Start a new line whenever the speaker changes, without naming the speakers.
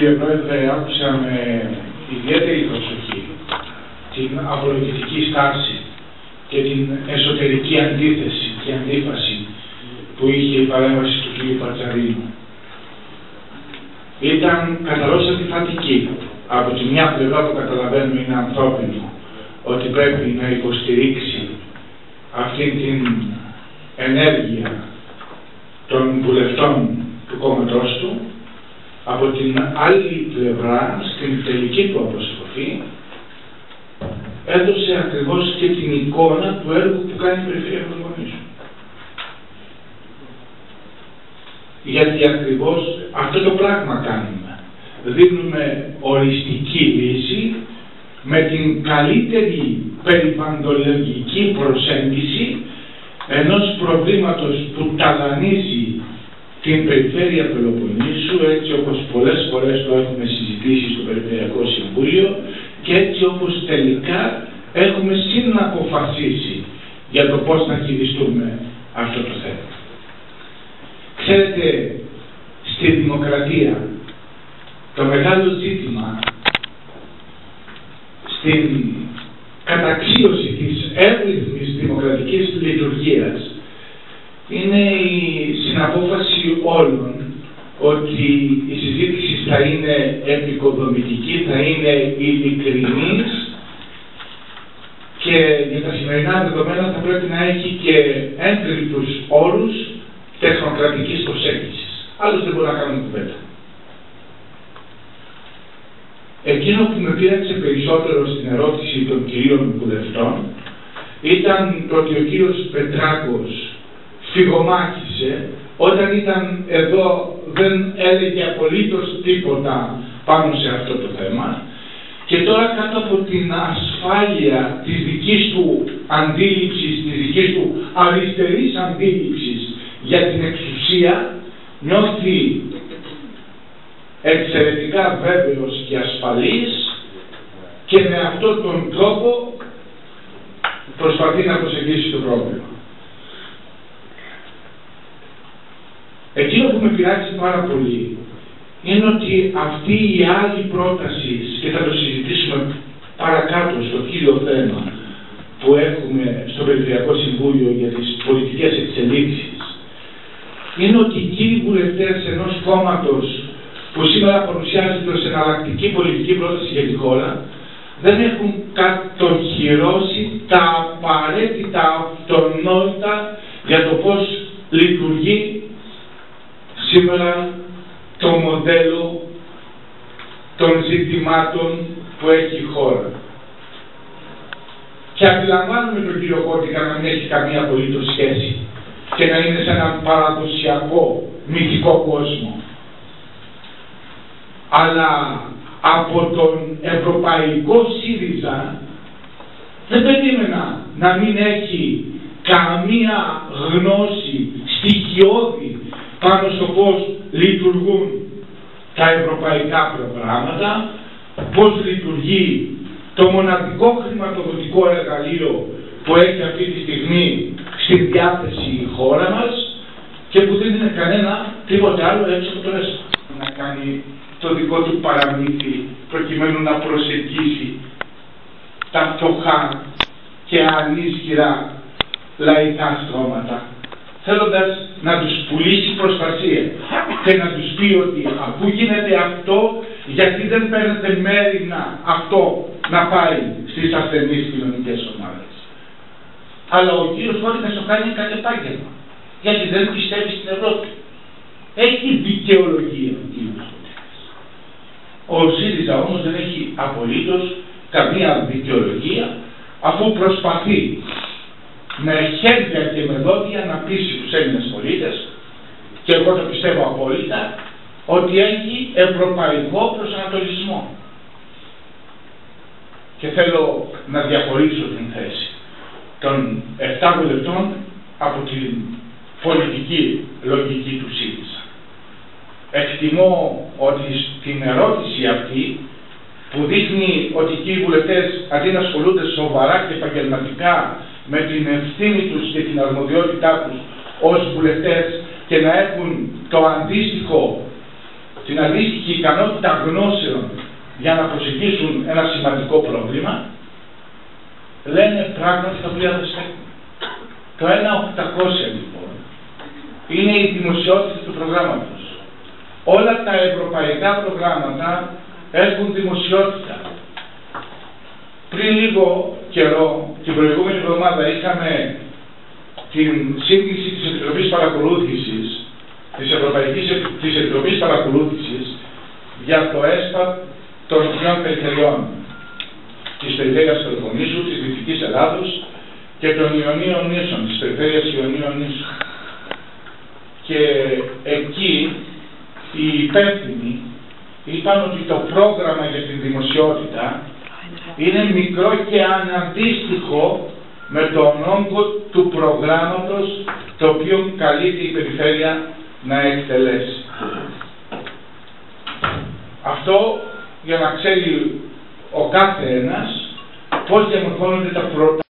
Κύριε Πρόεδρε, άκουσα με ιδιαίτερη προσοχή την απολογητική στάση και την εσωτερική αντίθεση και αντίφαση που είχε η παρέμβαση του κ. Πατσαρίνου. Ήταν καταλώς αντιφατική. Από τη μια πλευρά που καταλαβαίνουμε είναι ανθρώπινο ότι πρέπει να υποστηρίξει αυτή την ενέργεια των βουλευτών του κόμματός του από την άλλη πλευρά στην τελική του αποστροφή έδωσε ακριβώς και την εικόνα του έργου που κάνει η Περιφέρεια Πελοποννήσου. Γιατί ακριβώς αυτό το πράγμα κάνουμε. Δίνουμε οριστική λύση με την καλύτερη περιπαντολογική προσέγγιση ενός προβλήματος που ταλανίζει την περιφέρεια Πελοποννήσου έτσι όπως πολλές φορές το έχουμε συζητήσει στο Περιφερειακό Συμβούλιο και έτσι όπως τελικά έχουμε συναποφασίσει για το πώς να χειριστούμε αυτό το θέμα. Ξέρετε, στη δημοκρατία το μεγάλο ζήτημα στην καταξίωση της εύρυθμης δημοκρατικής λειτουργίας είναι η συναπόφαση όλων ότι η συζήτηση θα είναι επικοδομητική, θα είναι ειλικρινής και για τα σημερινά δεδομένα θα πρέπει να έχει και έγκριτους όρους τεχνοκρατικής προσέγγισης. Άλλως δεν μπορούμε να κάνουμε κουβέντα. Εκείνο που με πείραξε περισσότερο στην ερώτηση των κυρίων βουλευτών ήταν το ότι ο κύριος Πετράκος φυγομάχησε όταν ήταν εδώ δεν έλεγε απολύτως τίποτα πάνω σε αυτό το θέμα και τώρα κάτω από την ασφάλεια της δικής του αντίληψης, της δικής του αριστερής αντίληψης για την εξουσία νιώθει εξαιρετικά βέβαιος και ασφαλής και με αυτόν τον τρόπο προσπαθεί να προσεγγίσει το πρόβλημα. Εκείνο που με πειράζει πάρα πολύ είναι ότι αυτή η άλλη πρόταση και θα το συζητήσουμε παρακάτω στο κύριο θέμα που έχουμε στο Περιφερειακό Συμβούλιο για τις πολιτικές εξελίξεις είναι ότι οι κύριοι βουλευτές ενός κόμματος που σήμερα παρουσιάζεται ως εναλλακτική πολιτική πρόταση για τη χώρα δεν έχουν κατοχυρώσει τα απαραίτητα αυτονόητα για το πώς λειτουργεί σήμερα το μοντέλο των ζητημάτων που έχει η χώρα. Και αντιλαμβάνουμε τον κύριο Κώτικα να μην έχει καμία απολύτως σχέση και να είναι σε έναν παραδοσιακό μυθικό κόσμο. Αλλά από τον Ευρωπαϊκό ΣΥΡΙΖΑ δεν περίμενα να μην έχει καμία γνώση στοιχειώδη πάνω στο πώς λειτουργούν τα ευρωπαϊκά προγράμματα, πώς λειτουργεί το μοναδικό χρηματοδοτικό εργαλείο που έχει αυτή τη στιγμή στη διάθεση η χώρα μας και που δεν είναι κανένα τίποτε άλλο έξω από το ΕΣΠΑ. Να κάνει το δικό του παραμύθι προκειμένου να προσεγγίσει τα φτωχά και ανίσχυρα λαϊκά στρώματα θέλοντας να τους πουλήσει προστασία και να τους πει ότι αφού γίνεται αυτό γιατί δεν παίρνετε να αυτό να πάει στις ασθενείς κοινωνικές ομάδες. Αλλά ο κύριος Φώτης το κάνει κάτι επάγγελμα γιατί δεν πιστεύει στην Ευρώπη. Έχει δικαιολογία ο κύριος Ο ΣΥΡΙΖΑ όμως δεν έχει απολύτως καμία δικαιολογία αφού προσπαθεί με χέρια και με δόντια να πείσει τους Έλληνες πολίτες και εγώ το πιστεύω απόλυτα ότι έχει ευρωπαϊκό προσανατολισμό. Και θέλω να διαχωρίσω την θέση των 7 βουλευτών από την πολιτική λογική του ΣΥΡΙΖΑ. Εκτιμώ ότι στην ερώτηση αυτή που δείχνει ότι οι κύριοι βουλευτές αντί να ασχολούνται σοβαρά και επαγγελματικά με την ευθύνη τους και την αρμοδιότητά τους ως βουλευτές και να έχουν το αντίστοιχο την αντίστοιχη ικανότητα γνώσεων για να προσεγγίσουν ένα σημαντικό πρόβλημα, λένε πράγματα τα οποία δεν στέκουν. Το 1.800 λοιπόν είναι η δημοσιότητα του προγράμματος. Όλα τα ευρωπαϊκά προγράμματα έχουν δημοσιότητα. Πριν λίγο καιρό, την προηγούμενη εβδομάδα, είχαμε την σύγκληση της Επιτροπής Παρακολούθησης, της Ευρωπαϊκής της Επιτροπής Παρακολούθησης για το ΕΣΠΑ των νέων περιφερειών της περιφέρειας Πελοποννήσου, της Δυτικής Ελλάδος και των Ιωνίων Νήσων, της περιφέρειας Ιωνίων Νήσων. Και εκεί οι υπεύθυνοι είπαν ότι το πρόγραμμα για την δημοσιότητα είναι μικρό και αναντίστοιχο με τον όγκο του προγράμματος το οποίο καλείται η περιφέρεια να εκτελέσει. Αυτό για να ξέρει ο κάθε ένας πώς διαμορφώνονται τα πρώτα